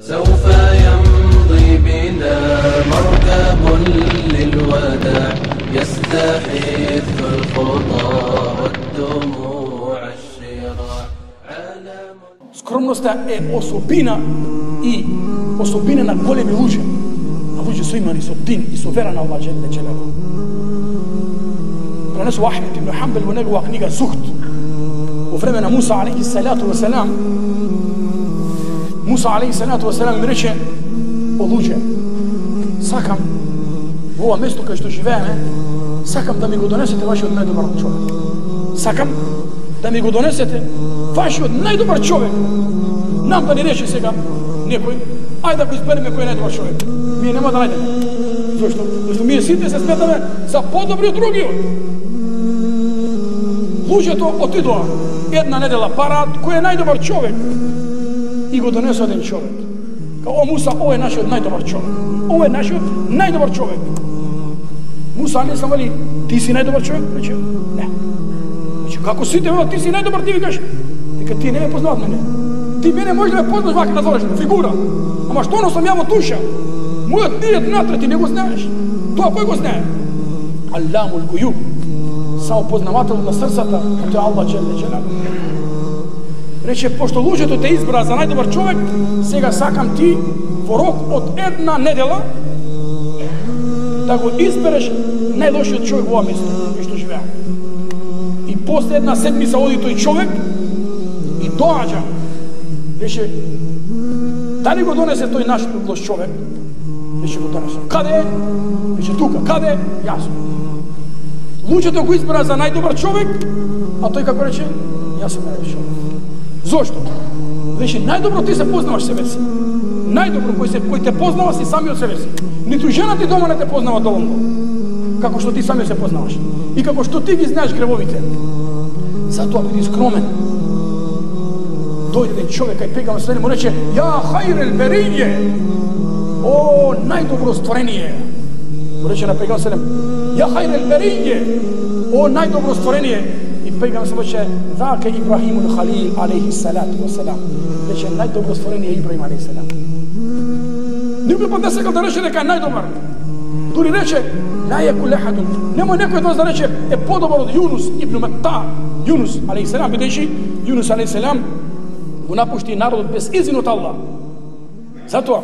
سوف يمضي بنا مركب للوداع يستحث الخضا والدموع الشراع Skromnost je osobina i osobina na golemi luđe. A luđe su imani, su din i su vera na Allah žele čelelo. Prenesu Ahmed ibn Hanbel u njegova knjiga Zuhd. U vremena Musa alaihi salatu wasalam салату ва салам Муса алейхи салату ва салам рече о луѓе сакам во ова место кај што живееме сакам да ми го донесете вашиот најдобар човек. Сакам да ми го донесете вашиот најдобар човек. Нам да ни рече сега некој, ајде да го избереме кој е најдобар човек. Ние нема да најдеме. Зошто? Зошто ние сите се сметаме за подобри од другиот. Луѓето отидоа една недела парад, кој е најдобар човек и го донесе еден човек. Као о Муса, ово е нашиот најдобар човек. Ово е нашиот најдобар човек. Муса не сам вели, ти си најдобар човек? Рече, не. Рече, како сите велат, ти си најдобар, ти викаш, дека ти не ме познават мене. Ти мене може да ме познаш вака да на зореш, фигура. Ама што носам ја во туша? Мојот нијет натре ти не го знаеш. Тоа кој го знае? Алламул гујуб. Само познавател на срцата, тоа е Аллах Джеле Джелалу. Рече, пошто луѓето те избра за најдобар човек, сега сакам ти во рок од една недела да го избереш најлошиот човек во ова место, кој што живеам. И после една седмица оди тој човек и доаѓа. Рече, дали го донесе тој наш лош човек? Рече го донесе. Каде е? Рече тука. Каде е? Јасно. Луѓето го избра за најдобар човек, а тој како рече, јас сум најдобар човек. Зошто? Рече, најдобро ти се познаваш себе си. Најдобро кој, се, кој те познава си самиот себе си. Ниту жена ти дома не те познава доволно. Како што ти самиот се познаваш. И како што ти ги знаеш гревовите. Затоа биди скромен. Дојде еден човек кај пегам се му рече, ја хајрел берије, о најдобро створение. Му рече на пегам селем, ја хајрел берије, о најдобро створение. И пегам се рече, зака Ибрахим Халил, алейхи салат ва салам. Рече, најдобро створение е Ибрахим, алейхи салам. Никој пат не сакал да рече дека е најдобар. Дури рече, најеку лехатун. Немој некој од вас да рече е подобар од Јунус ибн Матта. Јунус, алейхи салам, бидејќи Јунус алейхи салам го напушти народот без изин од Аллах. Затоа